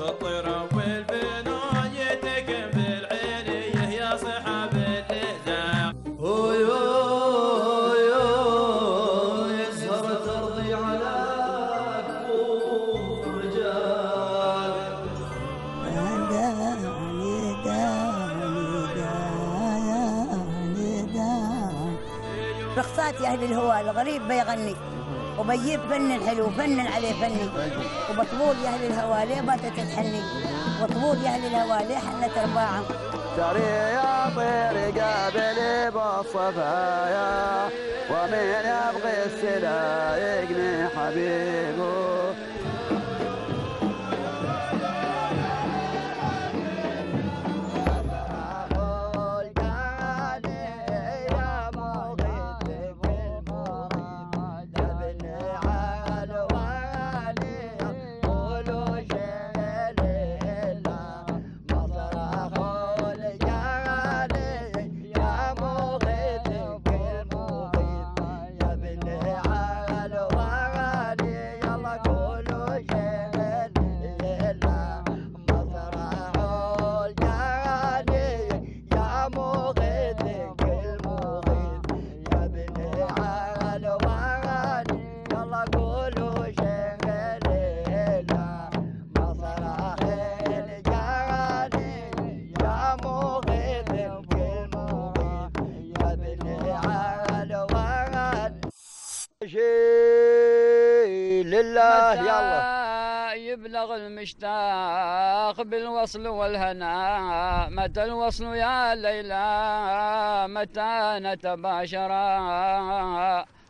بالطيرة والبنايتك بالعينيه يا صحاب الإذاع يزهر ترضي على كفوف الرجال داني داني داني رقصات يا أهل الهوى الغريب بيغني وبيجيب فن حلو فن عليه فني. وبطبول يا أهل الهوى ليه باتت تحني وطبول يا أهل الهوى ليه حنت أرباعه؟ تري يا طير قابلي بالصفايا ومن يبغي السلا يقني حبيبه. لله يلا. يبلغ المشتاق بالوصل والهنا؟ متى الوصل يا ليلى؟ متى نتباشرا؟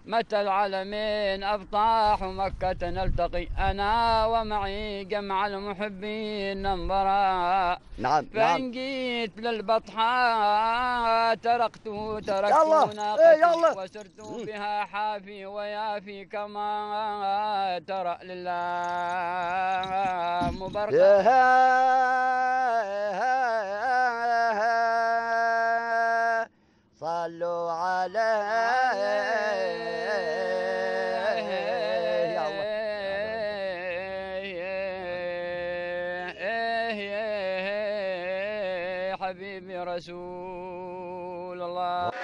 متى العالمين أبطاح مكة؟ نلتقي أنا ومعي جمع المحبين ننظرا نعم فإن نعم. جيت للبطحاء تركت تركت ناقتي إيه، يلا. وسرت بها حافي ويافي كما ترى لله. مبارك حبيبي رسول الله.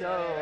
يا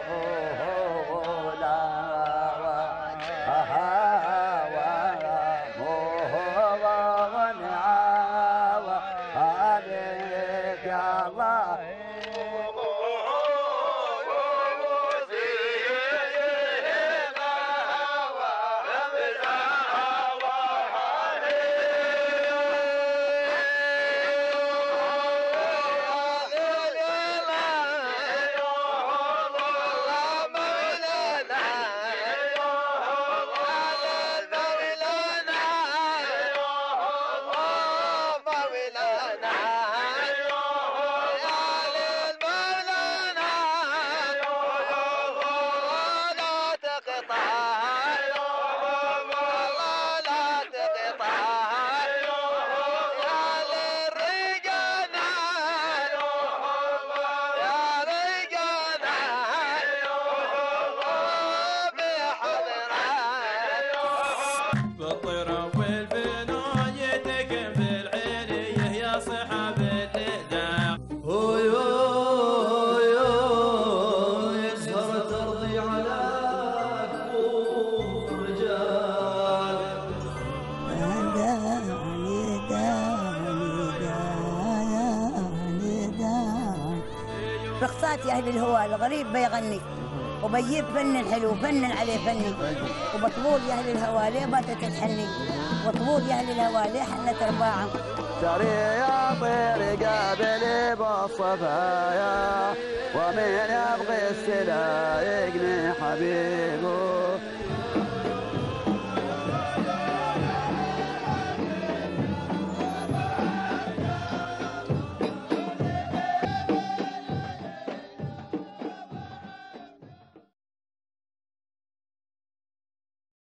رقصات يا أهل الهوى الغريب بيغني وبيجيب فن حلو فن عليه فني. وبطبول يا أهل الهوى ليه باتت تحني وطبول يا أهل الهوى ليه حنت أرباعه؟ تري يا طير قابلي بالصفايا ومن يبغي السلا يقني حبيبه.